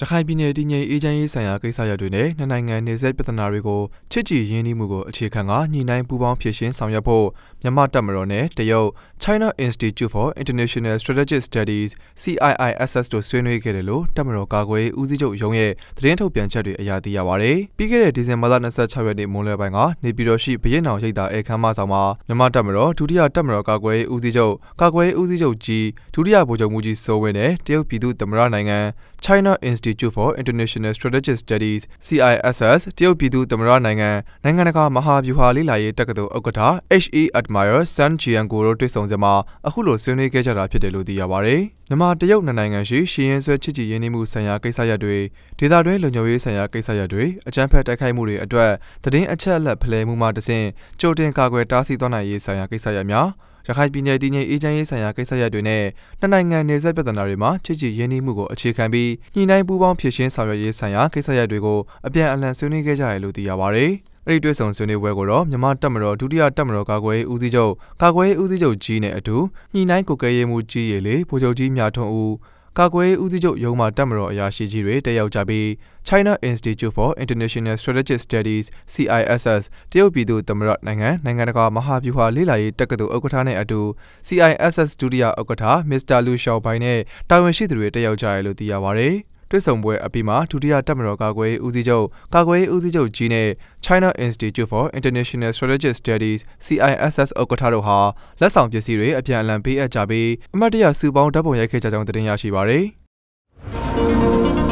ရခိုင်ပြည်နယ်တည်ငြိမ်အေးချမ်းရေးဆိုင်ရာကိစ္စရပ်တွေနဲ့နှစ်နိုင်ငံနေဆက်ပြဿနာတွေကိုချစ်ကြည်ရင်းနှီးမှုကိုအခြေခံကညှိနှိုင်းပူးပေါင်းဖြေရှင်းဆောင်ရွက်ဖို့မြန်မာတပ်မတော်နဲ့တရုတ် China Institute for International Strategic Studies CIISS တို့ဆွေးနွေးခဲ့တယ်လို့တပ်မတော်ကာကွယ်ရေးဦးစီးချုပ်ရုံးရဲ့သတင်းထုတ်ပြန်ချက်တွေအရသိရပါဗျ။ပြီးခဲ့တဲ့ဒီဇင်ဘာလ26ရက်နေ့မွန်းလွဲပိုင်းကနေပြည်တော်ရှိဘရင်အောင်ရိပ်သာအဲခမ်းမဆောင်မှာမြန်မာတပ်မတော်ဒုတိယတပ်မတော်ကာကွယ်ရေးဦးစီးချုပ်ကာကွယ်ရေးဦးစီးချုပ်ကြီးဒုတိယဗိုလ်ချုပ်မှုကြီးစိုးဝင်းနဲ့တရုတ်ပြည်သူ့သမ္မတနိုင်ငံ China Institute for International Strategic Studies CISS တရုတ်ပြည်သူ့သမ္မတနိုင်ငံနိုင်ငံတကာမဟာဗျူဟာလေ့လာရေးတက္ကသိုလ်ဥက္ကဋ္ဌ HE Admiral Sun Jianguo တို့တွေ့ဆုံစမှာအခုလိုဆွေးနွေးခဲ့ကြတာဖြစ်တယ်လို့သိရပါတယ်။မြန်မာတရုတ်နိုင်ငံရှိရှီရင်ဆွဲချစ်ကြည်ရင်းနှီးမှုဆိုင်ရာကိစ္စရပ်တွေဒေသတွင်းလုံခြုံရေးဆိုင်ရာကိစ္စရပ်တွေအကြမ်းဖက်တိုက်ခိုက်မှုတွေအတွက်သတင်းအချက်အလက်ဖလှယ်မှုမှတဆင့်ကြိုတင်ကာကွယ်တားဆီးသွားနိုင်ရေးဆိုင်ရာကိစ္စရပ်များ ရခိုင်ပြည်နယ်တည်ငြိမ်အေးချမ်းရေးဆိုင်ရာကိစ္စရပ်တွေနဲ့နှစ်နိုင်ငံနယ်စပ်ပြဿနာတွေမှာချစ်ကြည်ရင်းနှီးမှုကိုအခြေခံပြီးညှိနှိုင်းပူးပေါင်းဖြေရှင်းဆောင်ရွက်ရေးဆိုင်ရာကိစ္စရပ်တွေကိုအပြန်အလှန်ဆွေးနွေးခဲ့ကြတယ်လို့သိရပါဗျ။အဲ့ဒီတွေ့ဆုံဆွေးနွေးပွဲကိုတော့မြန်မာတပ်မတော်ဒုတိယတပ်မတော်ကာကွယ်ရေးဦးစီးချုပ်ကာကွယ်ရေးဦးစီးချုပ်ကြီးနဲ့အတူညှိနှိုင်းကိုကဲရေးမှုကြီးရေလေဗိုလ်ချုပ်ကြီးမြထွန်းဦး ကာကွယ်ရေးဦးစီးချုပ်ရုံးမှတပ်မတော်အရာရှိကြီးတွေတက်ရောက်ကြပြီး China Institute for International Strategic Studies CISS တရုတ်ပြည်သူ့သမ္မတနိုင်ငံနိုင်ငံတကာမဟာဗျူဟာလေ့လာရေးတက္ကသိုလ်ဥက္ကဋ္ဌနဲ့အတူ CISS ဒုတိယဥက္ကဋ္ဌ Mr. Lu Xiaobai နဲ့တာဝန်ရှိသူတွေတက်ရောက်ကြရလို့သိရပါတယ်။ တွေ့ဆုံပွဲအပြီးမှာဒုတိယတပ်မတော်ကာကွယ်ရေးဦးစီးချုပ်ကာကွယ်ရေးဦးစီးချုပ်ကြီးနဲ့ China Institute for International Strategic Studies CISS ဥက္ကဋ္ဌတို့ဟာလက်ဆောင်ပစ္စည်းတွေအပြန်အလှန်ပေးအပ်ကြပြီးအမတ်တရစုပေါင်းဓာတ်ပုံရိုက်ခဲ့ကြကြောင်းသတင်းရရှိပါရသည်။